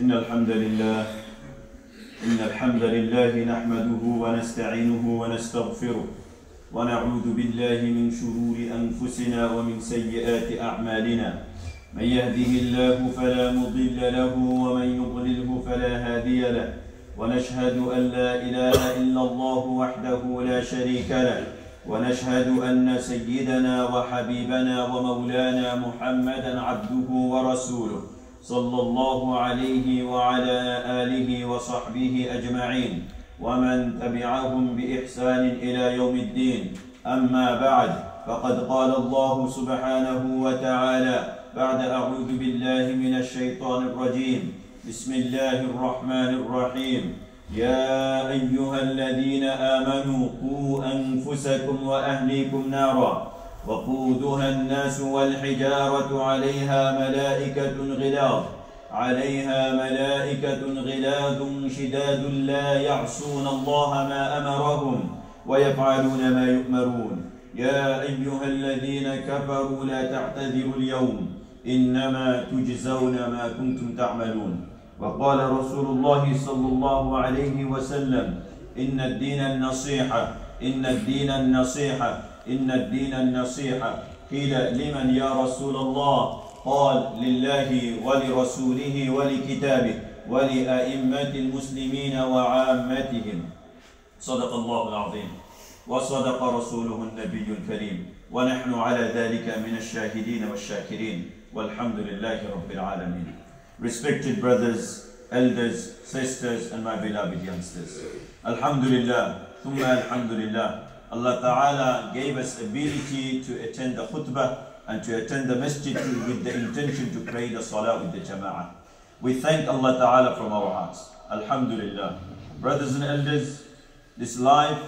إن الحمد لله إن الحمد لله نحمده ونستعينه ونستغفره ونعوذ بالله من شرور أنفسنا ومن سيئات أعمالنا. من يهده الله فلا مضل له ومن يضلله فلا هادي له. ونشهد أن لا إله إلا الله وحده لا شريك له. ونشهد أن سيدنا وحبيبنا ومولانا محمدا عبده ورسوله. صلى الله عليه وعلى آله وصحبه أجمعين. ومن تبعهم بإحسان إلى يوم الدين. أما بعد فقد قال الله سبحانه وتعالى بعد أعوذ بالله من الشيطان الرجيم. بسم الله الرحمن الرحيم. يا أيها الذين آمنوا قوا أنفسكم وأهليكم نارا. وقودها الناس والحجارة عليها ملائكة غلاظ. عليها ملائكة غلاظ شداد لا يعصون الله ما أمرهم ويفعلون ما يؤمرون. يا أيها الذين كفروا لا تعتذروا اليوم إنما تجزون ما كنتم تعملون. وقال رسول الله صلى الله عليه وسلم إن الدين النصيحة إن الدين النصيحة. إن الدين النصيحة. قيل لمن يا رسول الله؟ قال لله ولرسوله ولكتابه ولأئمة المسلمين وعامتهم. صدق الله العظيم. وصدق رسوله النبي الكريم. ونحن على ذلك من الشاهدين والشاكرين. والحمد لله رب العالمين. Respected brothers, elders, sisters and my beloved youngsters. Alhamdulillah, thumma alhamdulillah. Allah Ta'ala gave us ability to attend the khutbah and to attend the masjid with the intention to pray the salah with the jama'ah. We thank Allah Ta'ala from our hearts. Alhamdulillah. Brothers and elders, this life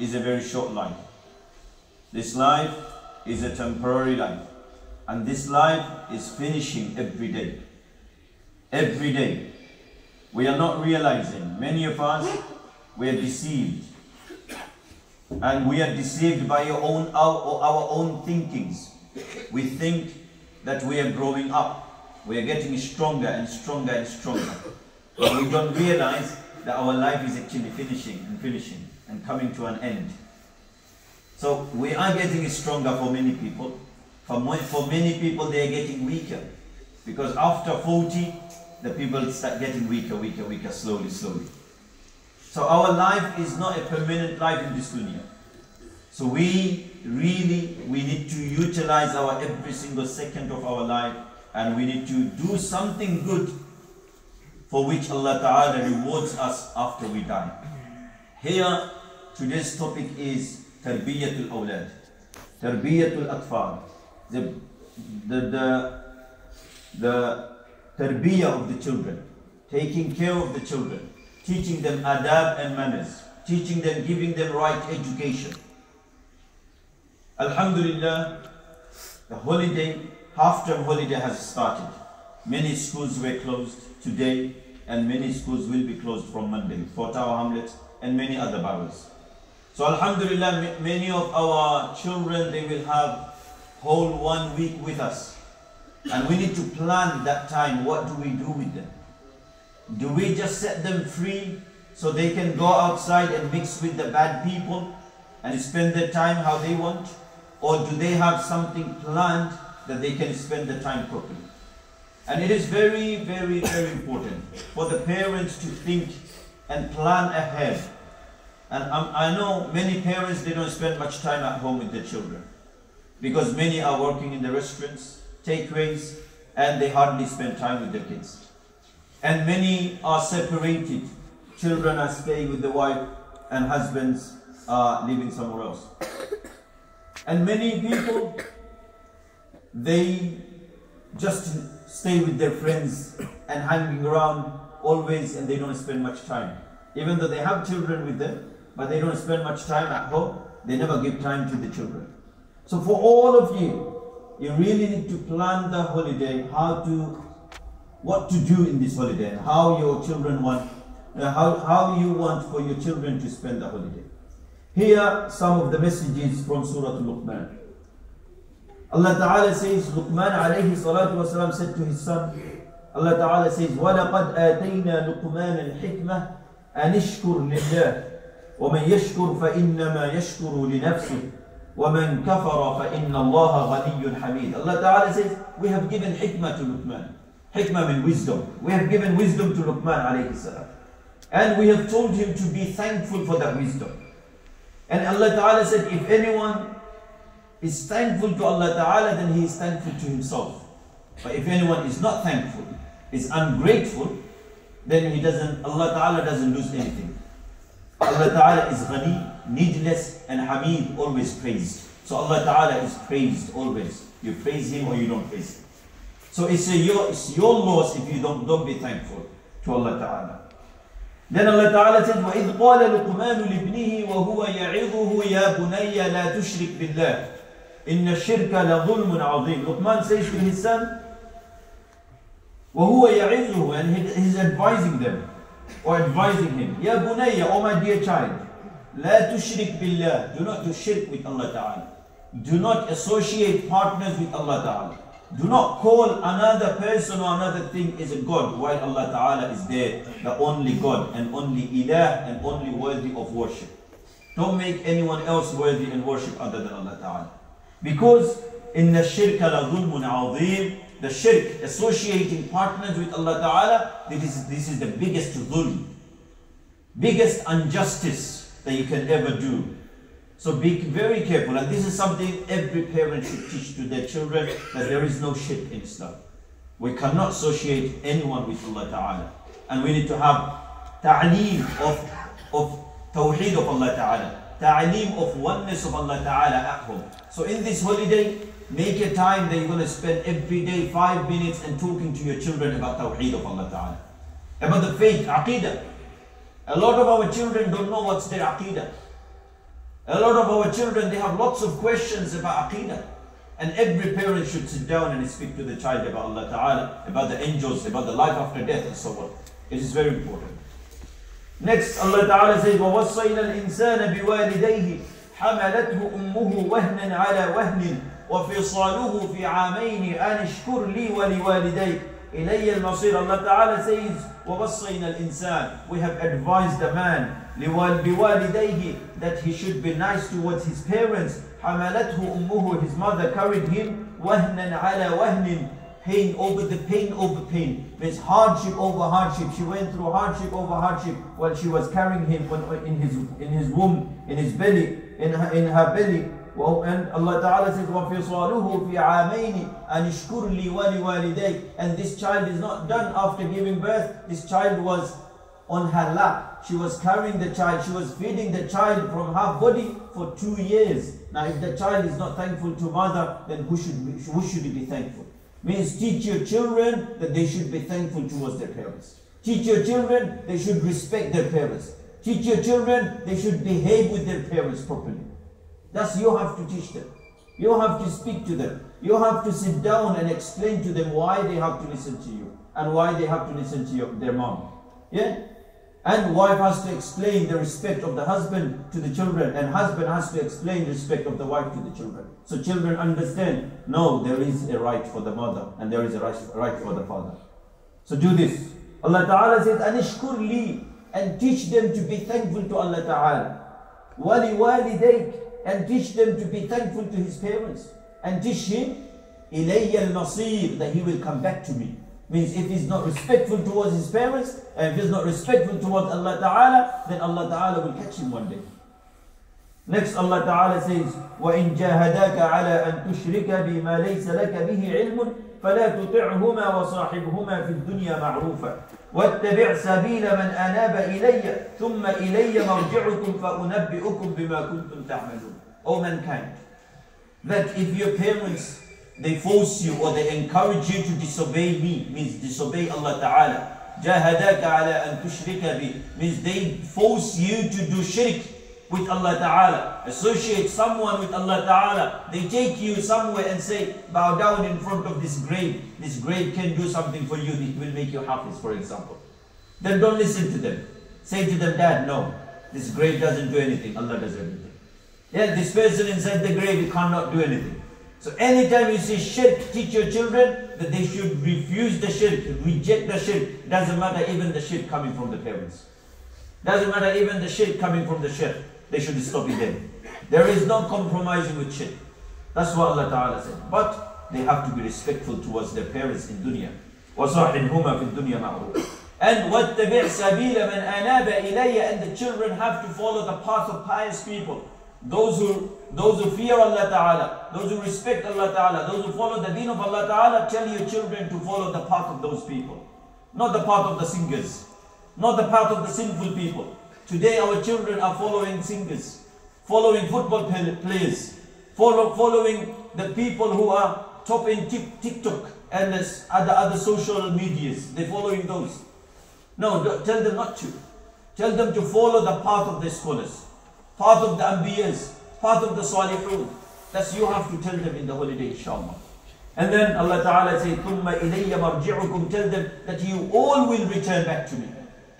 is a very short life. This life is a temporary life. And this life is finishing every day. Every day. We are not realizing, many of us, we are deceived and we are deceived by our own, our, our own thinkings. We think that we are growing up, we are getting stronger and stronger and stronger. But we don't realize that our life is actually finishing and finishing and coming to an end. So we are getting stronger for many people. For, for many people, they are getting weaker. Because after 40, the people start getting weaker, weaker, weaker, slowly, slowly. So our life is not a permanent life in this dunya. So we really, we need to utilize our every single second of our life and we need to do something good for which Allah Ta'ala rewards us after we die. Here, today's topic is Tarbiyatul Awlad. Tarbiyatul Atfal. The, the, the, the tarbiyah of the children. Taking care of the children teaching them adab and manners, teaching them, giving them right education. Alhamdulillah, the holiday, half-term holiday has started. Many schools were closed today and many schools will be closed from Monday, Fort Tower Hamlet and many other boroughs. So Alhamdulillah, many of our children, they will have whole one week with us. And we need to plan that time, what do we do with them? Do we just set them free so they can go outside and mix with the bad people and spend their time how they want? Or do they have something planned that they can spend the time properly? And it is very, very, very important for the parents to think and plan ahead. And I know many parents, they don't spend much time at home with their children because many are working in the restaurants, takeaways, and they hardly spend time with their kids. And many are separated. Children are staying with the wife and husbands are living somewhere else. And many people, they just stay with their friends and hanging around always and they don't spend much time. Even though they have children with them, but they don't spend much time at home, they never give time to the children. So for all of you, you really need to plan the holiday, how to what to do in this holiday and how your children want, uh, how, how you want for your children to spend the holiday. Here some of the messages from Surah Luqman. Allah Ta'ala says, Luqman alayhi salatu wasalam said to his son, Allah Ta'ala says, وَلَقَدْ آتَيْنَا لُقْمَانَ الْحِكْمَةِ أَنِ اشْكُرْ لِلَّهِ وَمَنْ يَشْكُرْ فَإِنَّمَا يَشْكُرُ لِنَفْسِهِ وَمَنْ كَفَرَ فَإِنَّ اللَّهَ غَنِيٌّ حَمِيدٌ Allah Ta'ala says, we have given hikmah to Luqman. Hikmah means wisdom. We have given wisdom to Luqman alayhi salam. And we have told him to be thankful for that wisdom. And Allah Ta'ala said, if anyone is thankful to Allah Ta'ala, then he is thankful to himself. But if anyone is not thankful, is ungrateful, then he doesn't, Allah Ta'ala doesn't lose anything. Allah Ta'ala is ghani, needless, and hamid, always praised. So Allah Ta'ala is praised always. You praise Him or you don't praise Him. So it's, a, your, it's your loss if you don't, don't be thankful to Allah Ta'ala. Then Allah Ta'ala said, وَإِذْ قَالَ لُقْمَانُ لِابْنِهِ وَهُوَ يَعِظُهُ يَا بُنَيَّ لَا تُشْرِكْ بِاللَّهِ إِنَّ الشِّرْكَ لَظُلْمٌ عَظِيمٌ Luqman says to his son, وَهُوَ يَعِظُهُ And he's advising them, or advising him, يَا بُنَيَّ O my dear child, لَا تُشْرِكْ بِاللَّهِ Do not do shirk with Allah Ta'ala. Do not associate partners with Allah Ta'ala. Do not call another person or another thing as a God while Allah Ta'ala is there, the only God and only Ilah and only worthy of worship. Don't make anyone else worthy in worship other than Allah Ta'ala. Because in the shirk la dhulmun azim, the shirk, associating partners with Allah Ta'ala, this is, this is the biggest dhulm, biggest injustice that you can ever do. So be very careful. And this is something every parent should teach to their children that there is no shirk in Islam. We cannot associate anyone with Allah Ta'ala. And we need to have ta'aleem of, of tawheed of Allah Ta'ala. Ta'aleem of oneness of Allah Ta'ala at home. So in this holiday, make a time that you're going to spend every day five minutes and talking to your children about tawheed of Allah Ta'ala. About the faith, aqidah. A lot of our children don't know what's their aqidah. A lot of our children, they have lots of questions about Aqidah. And every parent should sit down and speak to the child about Allah Ta'ala, about the angels, about the life after death and so on. It is very important. Next, Allah Ta'ala says, وَوَصَّيْنَا الْإِنسَانَ بِوَالِدَيْهِ حَمَلَتْهُ أُمُّهُ وَهْنًا عَلَى وَهْنٍ وَفِصَالُهُ فِي عَامَيْنِ أَنِ اشْكُرْ لِي وَلِوَالِدَيْكَ إِلَيَّ الْمَصِيرُ Allah Ta'ala says, وَوَصَّيْنَا الْإِنسَانَ We have advised the man بِوَالِدَيْهِ that he should be nice towards his parents حَمَلَتْهُ أُمُّهُ His mother carried him وَهْنًا عَلَى وَهْنٍ Pain over the pain over pain. Means hardship over hardship. She went through hardship over hardship while she was carrying him in his in his womb, in his belly, in her, in her belly. And Allah Ta'ala says, وَفِصَالُهُ فِي عَامَيْنِ أَنِ اشْكُرْ لِي وَلِوَالِدَيْكَ And this child is not done after giving birth. This child was on her lap. She was carrying the child. She was feeding the child from her body for two years. Now, if the child is not thankful to mother, then who should be, who should be thankful? Means teach your children that they should be thankful towards their parents. Teach your children they should respect their parents. Teach your children they should behave with their parents properly. That's you have to teach them. You have to speak to them. You have to sit down and explain to them why they have to listen to you and why they have to listen to your, their mom. Yeah? And wife has to explain the respect of the husband to the children, and husband has to explain respect of the wife to the children. So children understand, no, there is a right for the mother, and there is a right for the father. So do this. Allah Ta'ala says, Anishkur li, and teach them to be thankful to Allah Ta'ala. Wali walidayk, and teach them to be thankful to his parents. And teach him, ilayya al-masir, that he will come back to me. Means if he's not respectful towards his parents, and if he's not respectful towards Allah Ta'ala, then Allah Ta'ala will catch him one day. Next Allah Ta'ala says, وَإِن جَاهَدَاكَ عَلَىٰ أَن تُشْرِكَ بِمَا لَيْسَ لَكَ بِهِ عِلْمٌ فَلَا تُطِعْهُمَا وَصَاحِبْهُمَا فِي الدُّنْيَا مَعْرُوفًا وَاتَّبِعْ سَبِيلَ مَنْ أَنَابَ إِلَيَّ ثُمَّ إِلَيَّ مَرْجِعُكُمْ فَأُنَبِّئُكُمْ بِمَا كُنْتُمْ تَعْمَلُونَ O mankind, that if your parents they force you or they encourage you to disobey me, means disobey Allah Ta'ala. جاهداك على أن تشرك بي means they force you to do shirk with Allah Ta'ala. Associate someone with Allah Ta'ala. They take you somewhere and say, bow down in front of this grave. This grave can do something for you. It will make you hafiz, for example. Then don't listen to them. Say to them, Dad, no. This grave doesn't do anything. Allah does everything. Yeah, this person inside the grave, he cannot do anything. So anytime you see shirk, teach your children that they should refuse the shirk, reject the shirk. Doesn't matter even the shirk coming from the parents. Doesn't matter even the shirk coming from the shirk they should stop it. There is no compromising with shirk. That's what Allah Ta'ala said. But they have to be respectful towards their parents in dunya. And what the مَعْرُوفٍ And وَاتَّبِعْ سَبِيلَ مَنْ And the children have to follow the path of pious people. Those who, those who fear Allah Ta'ala, those who respect Allah Ta'ala, those who follow the deen of Allah Ta'ala, tell your children to follow the path of those people. Not the path of the singers. Not the path of the sinful people. Today our children are following singers, following football players, follow, following the people who are top in TikTok and other, other social medias. They're following those. No, tell them not to. Tell them to follow the path of the scholars, path of the Anbiyas, path of the Salihun. That's you have to tell them in the holiday, inshallah. And then Allah Ta'ala says, ثُمَّ إِلَيَّ مَرْجِعُكُمْ Tell them that you all will return back to me.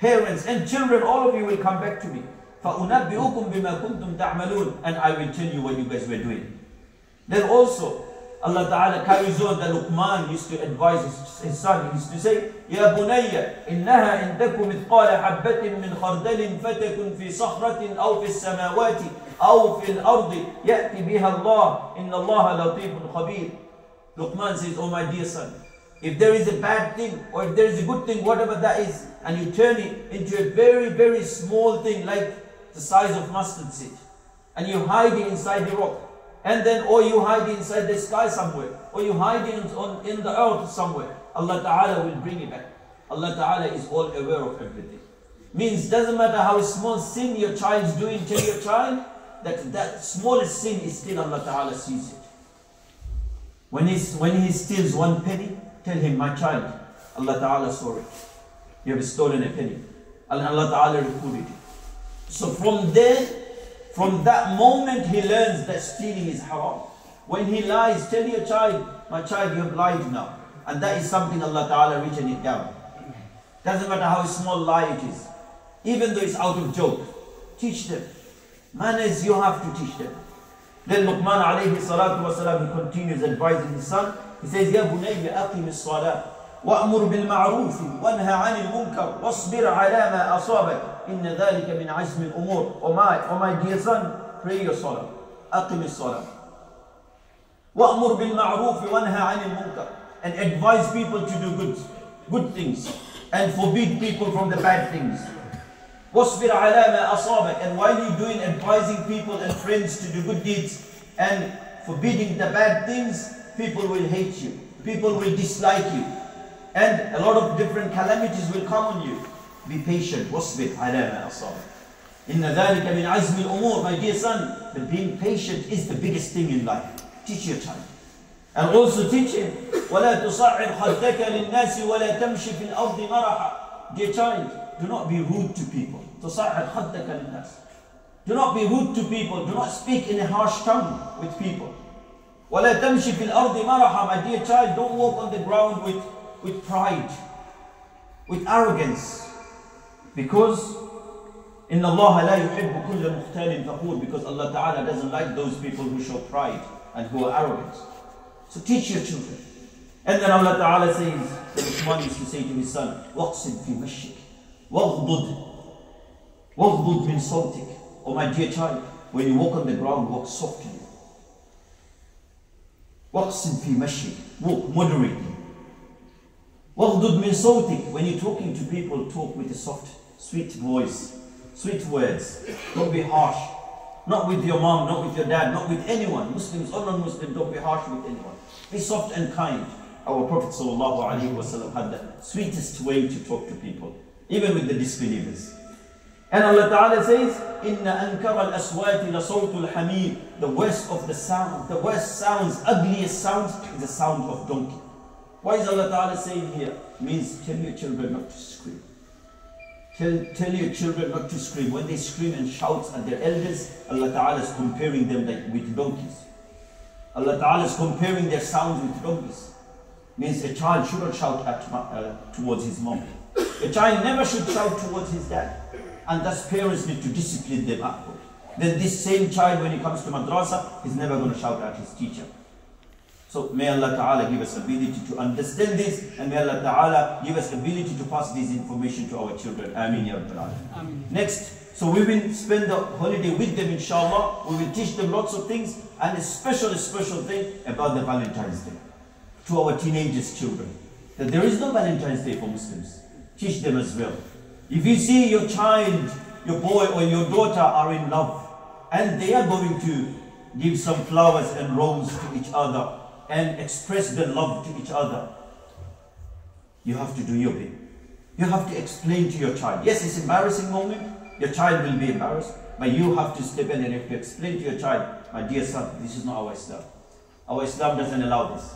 Parents and children, all of you will come back to me. فَأُنَبِّئُكُمْ بِمَا كُنْتُمْ تَعْمَلُونَ And I will tell you what you guys were doing. Then also, Allah Ta'ala carries on that Luqman used to advise his, his son. He used to say, يا بني إنها إن تك مثقال حبة من خردل فتكن في صخرة أو في السماوات أو في الأرض يأتي بها الله إن الله لطيف خبير. Luqman says, Oh my dear son, if there is a bad thing or if there is a good thing, whatever that is, and you turn it into a very, very small thing like the size of mustard seed, and you hide it inside the rock, and then or you hide it inside the sky somewhere, or you hide it on, in the earth somewhere, Allah Ta'ala will bring it back. Allah Ta'ala is all aware of everything. Means doesn't matter how small sin your child is doing, tell your child that that smallest sin is still Allah Ta'ala sees it. When, he's, when he steals one penny, tell him, my child, Allah Ta'ala saw it. You have stolen a penny. And Allah Ta'ala recorded it. So from there, from that moment he learns that stealing is haram. When he lies, tell your child, my child, you have lied now. And that is something Allah Ta'ala written it down. Doesn't matter how small lie it is. Even though it's out of joke. Teach them. Manners you have to teach them. Then Luqman alayhi salatu wasalam, he continues advising his son. He says, يا بني أقم الصلاة وأمر بالمعروف وانهى عن المنكر واصبر على ما أصابك إن ذلك من عزم الأمور Oh my, oh my dear son, pray your salah. أقم الصلاة وأمر بالمعروف وانهى عن المنكر and advise people to do good, good things and forbid people from the bad things. وَاصْبِرْ عَلَى مَا أَصَابَكَ And while you're doing advising people and friends to do good deeds and forbidding the bad things, people will hate you. People will dislike you. And a lot of different calamities will come on you. Be patient. وَاصْبِرْ عَلَى مَا أَصَابَكَ إِنَّ ذَلِكَ مِنْ عَزْمِ الْأُمُورِ My dear son, the being patient is the biggest thing in life. Teach your child. And also teach him, وَلَا تُصَعِّرْ خَدَّكَ لِلنَّاسِ وَلَا تَمْشِ فِي الْأَرْضِ مَرَحًا Dear child, do not be rude to people. تصعد خدك للناس. Do not be rude to people. Do not speak in a harsh tongue with people. ولا تمشي في الأرض مرحا. My dear child, don't walk on the ground with, with pride, with arrogance. Because إن الله لا يحب كل مختال فخور because Allah Ta'ala doesn't like those people who show pride and who are arrogant. So teach your children. And then Allah Ta'ala says, Luqman used to say to his son, وَقْصِدْ فِي مَشِّكَ وَغْضُدْ وَغْضُدْ مِنْ صَوْتِكَ Oh my dear child, when you walk on the ground, walk softly. وَقْصِدْ فِي مَشِّكَ Walk moderately. وَغْضُدْ مِنْ صَوْتِكَ When you're talking to people, talk with a soft, sweet voice, sweet words. Don't be harsh. Not with your mom, not with your dad, not with anyone. Muslims or non-Muslims, don't be harsh with anyone. Be soft and kind. Our Prophet ﷺ had the sweetest way to talk to people, even with the disbelievers. And Allah Ta'ala says, Inna ankara al-aswati la sawtul. The worst of the sound, the worst sounds, ugliest sounds is the sound of donkey. Why is Allah Ta'ala saying here? Means tell your children not to scream. Tell, tell your children not to scream. When they scream and shout at their elders, Allah Ta'ala is comparing them like with donkeys. Allah Ta'ala is comparing their sounds with donkeys. Means a child shouldn't shout at, uh, towards his mom. A child never should shout towards his dad. And thus parents need to discipline them upward. Then this same child, when he comes to madrasa, is never going to shout at his teacher. So may Allah Ta'ala give us ability to understand this and may Allah Ta'ala give us ability to pass this information to our children. Ameen Ya Alameen. Next, so we will spend the holiday with them inshallah. We will teach them lots of things and a special, special thing about the Valentine's Day to our teenagers children. That there is no Valentine's Day for Muslims. Teach them as well. If you see your child, your boy or your daughter are in love and they are going to give some flowers and roses to each other and express their love to each other, you have to do your bit. You have to explain to your child. Yes, it's embarrassing moment. Your child will be embarrassed, but you have to step in and you have to explain to your child, my dear son, this is not our Islam. Our Islam doesn't allow this.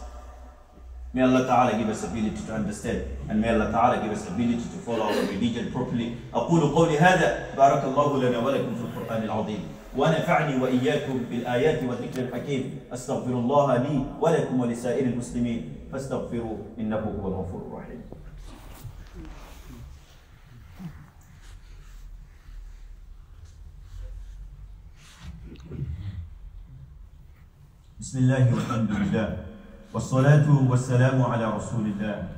May Allah Ta'ala give us ability to understand and may Allah Ta'ala give us ability to follow our religion properly. أقول قولي هذا بارك الله لنا ولكم في القرآن العظيم. ونفعني وإياكم بالآيات والذكر الحكيم. أستغفر الله لي ولكم ولسائر المسلمين. فاستغفروا إنه هو الغفور الرحيم. بسم الله والحمد لله. والصلاة والسلام على رسول الله.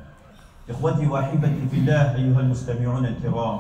إخوتي وأحبتي في الله أيها المستمعون الكرام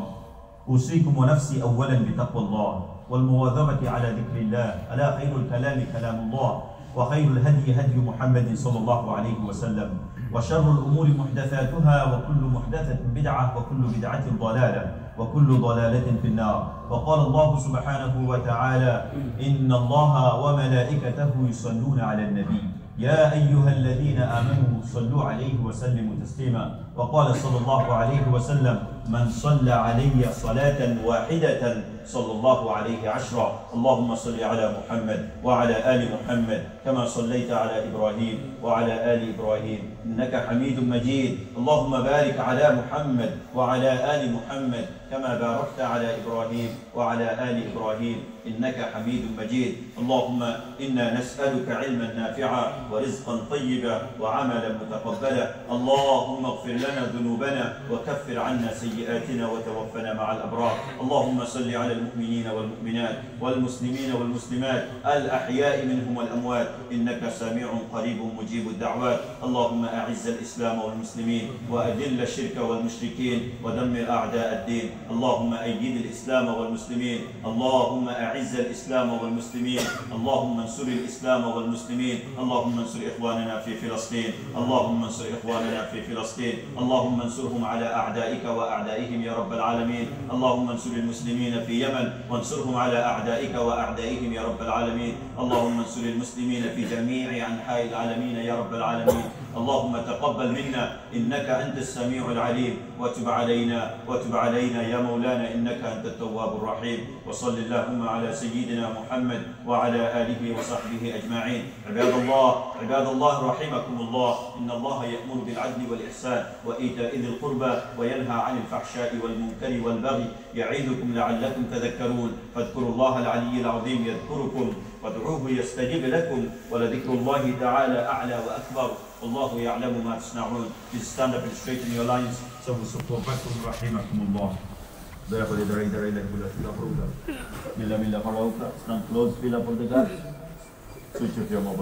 أوصيكم ونفسي أولا بتقوى الله والمواظبة على ذكر الله. ألا خير الكلام كلام الله وخير الهدي هدي محمد صلى الله عليه وسلم وشر الأمور محدثاتها وكل محدثة بدعة وكل بدعة ضلالة وكل ضلالة في النار. وقال الله سبحانه وتعالى إن الله وملائكته يصلون على النبي. يا أيها الذين آمنوا صلوا عليه وسلموا تسليما. وقال صلى الله عليه وسلم من صلى علي صلاة واحدة صلى الله عليه عشرا. اللهم صل على محمد وعلى آل محمد. كما صليت على إبراهيم وعلى آل إبراهيم. إنك حميد مجيد. اللهم بارك على محمد وعلى آل محمد كما باركت على إبراهيم وعلى آل إبراهيم. إنك حميد مجيد. اللهم إنا نسألك علما نافعا ورزقا طيبا وعملا متقبلا. اللهم اغفر لنا ذنوبنا وكفر عنا سيئاتنا وتوفنا مع الأبرار. اللهم صل على المؤمنين والمؤمنات والمسلمين والمسلمات. الأحياء منهم والأموات. إنك سميع قريب مجيب الدعوات. اللهم أعز الإسلام والمسلمين وأذل الشرك والمشركين ودمر أعداء الدين. اللهم أيد الإسلام والمسلمين. اللهم أعز الإسلام والمسلمين. اللهم انصر الإسلام والمسلمين. اللهم انصر إخواننا في فلسطين. اللهم انصر إخواننا في فلسطين. اللهم انصرهم على أعدائك وأعدائهم يا رب العالمين. اللهم انصر المسلمين في يمن. وانصرهم على أعدائك وأعدائهم يا رب العالمين. اللهم انصر المسلمين في جميع أنحاء العالمين يا رب العالمين. اللهم تقبل منا إنك أنت السميع العليم. وتب علينا وتب علينا يا مولانا إنك أنت التواب الرحيم. وصل اللهم على سيدنا محمد وعلى آله وصحبه أجمعين. عباد الله عباد الله رحمكم الله. إن الله يأمر بالعدل والإحسان وإيتاء ذي القربى وينهى عن الفحشاء والمنكر والبغي. يعظكم لعلكم تذكرون. فاذكروا الله العلي العظيم يذكركم. وادعوه يستجب لكم. ولذكر الله تعالى أعلى وأكبر. والله يعلم ما تصنعون Please stand up and straighten your lines سووا صفوفكم رحمكم الله Therefore, the right, the right, the right, the right, Mila, mila, para upra. Stand close, fila por the Switch off your mobile.